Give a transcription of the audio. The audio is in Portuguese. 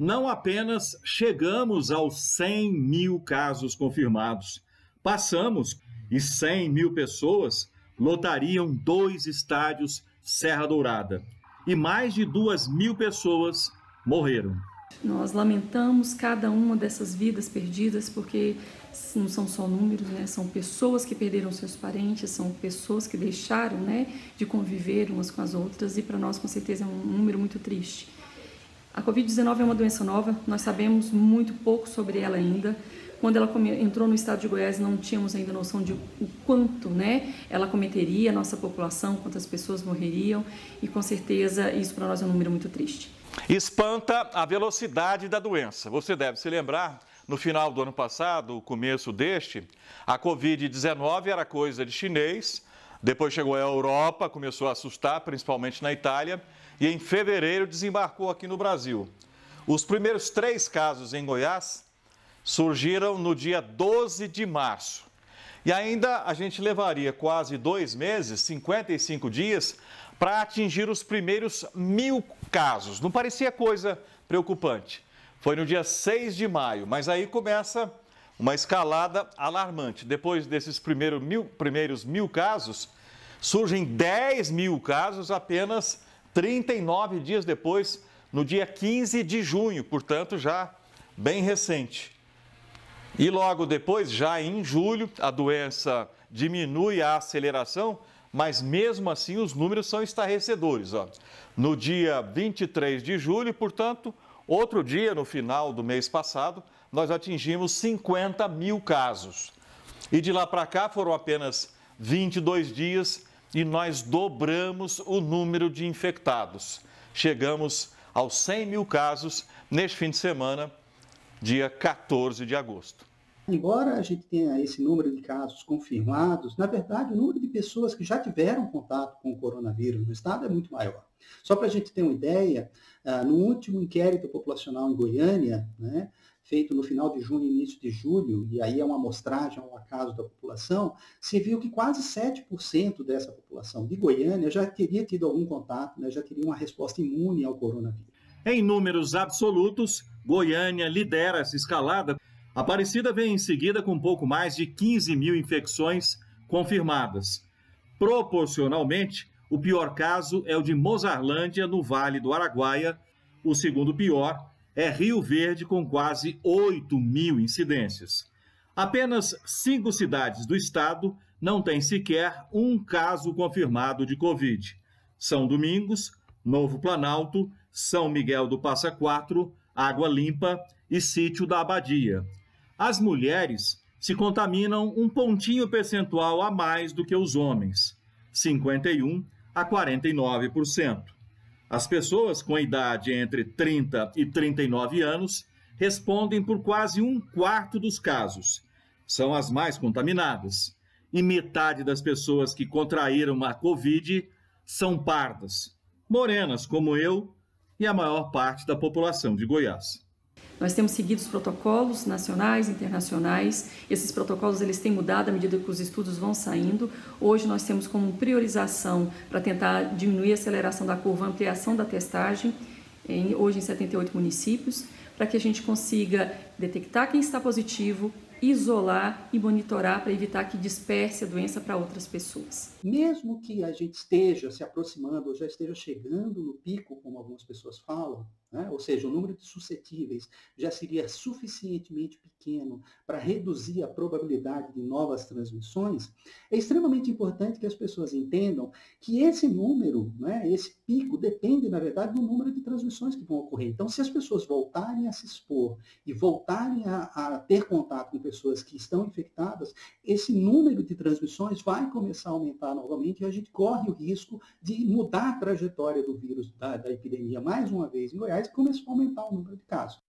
não apenas chegamos aos 100 mil casos confirmados, passamos e 100 mil pessoas lotariam dois estádios Serra Dourada e mais de duas mil pessoas morreram. Nós lamentamos cada uma dessas vidas perdidas porque não são só números, né? São pessoas que perderam seus parentes, são pessoas que deixaram, né, de conviver umas com as outras e para nós com certeza é um número muito triste. A COVID-19 é uma doença nova, nós sabemos muito pouco sobre ela ainda. Quando ela entrou no estado de Goiás, não tínhamos ainda noção de o quanto né, ela cometeria a nossa população, quantas pessoas morreriam, e com certeza isso para nós é um número muito triste. Espanta a velocidade da doença. Você deve se lembrar, no final do ano passado, o começo deste, a Covid-19 era coisa de chinês, depois chegou à Europa, começou a assustar, principalmente na Itália, e em fevereiro desembarcou aqui no Brasil. Os primeiros três casos em Goiás surgiram no dia 12 de março. E ainda a gente levaria quase dois meses, 55 dias, para atingir os primeiros mil casos. Não parecia coisa preocupante. Foi no dia 6 de maio, mas aí começa uma escalada alarmante. Depois desses primeiros mil, primeiros mil casos, surgem 10 mil casos apenas 39 dias depois, no dia 15 de junho, portanto, já bem recente. E logo depois, já em julho, a doença diminui a aceleração, mas mesmo assim os números são estarrecedores. Ó. No dia 23 de julho, portanto, outro dia, no final do mês passado, nós atingimos 50 mil casos. E de lá para cá foram apenas 22 dias e nós dobramos o número de infectados. Chegamos aos 100 mil casos neste fim de semana, dia 14 de agosto. Embora a gente tenha esse número de casos confirmados, na verdade, o número de pessoas que já tiveram contato com o coronavírus no estado é muito maior. Só para a gente ter uma ideia, ah, no último inquérito populacional em Goiânia, né, feito no final de junho e início de julho, e aí é uma amostragem, um acaso da população, se viu que quase 7% dessa população de Goiânia já teria tido algum contato, né, já teria uma resposta imune ao coronavírus. Em números absolutos, Goiânia lidera essa escalada. Aparecida vem em seguida com pouco mais de 15 mil infecções confirmadas. Proporcionalmente, o pior caso é o de Mozarlândia, no Vale do Araguaia. O segundo pior é Rio Verde, com quase 8 mil incidências. Apenas cinco cidades do estado não têm sequer um caso confirmado de Covid. São Domingos, Novo Planalto, São Miguel do Passa Quatro, Água Limpa e Sítio da Abadia. As mulheres se contaminam um pontinho percentual a mais do que os homens, 51 a 49%. As pessoas com idade entre 30 e 39 anos respondem por quase um quarto dos casos. São as mais contaminadas. E metade das pessoas que contraíram a Covid são pardas, morenas como eu e a maior parte da população de Goiás. Nós temos seguido os protocolos nacionais, internacionais. Esses protocolos eles têm mudado à medida que os estudos vão saindo. Hoje nós temos como priorização para tentar diminuir a aceleração da curva, ampliação da testagem, em, hoje em 78 municípios, para que a gente consiga detectar quem está positivo, isolar e monitorar para evitar que disperse a doença para outras pessoas. Mesmo que a gente esteja se aproximando ou já esteja chegando no pico, como algumas pessoas falam, né? ou seja, o número de suscetíveis já seria suficientemente pequeno para reduzir a probabilidade de novas transmissões, é extremamente importante que as pessoas entendam que esse número, né, esse pico, depende, na verdade, do número de transmissões que vão ocorrer. Então, se as pessoas voltarem a se expor e voltarem a, a ter contato com pessoas que estão infectadas, esse número de transmissões vai começar a aumentar novamente e a gente corre o risco de mudar a trajetória do vírus, da, da epidemia, mais uma vez em Goiás, e começou a aumentar o número de casos.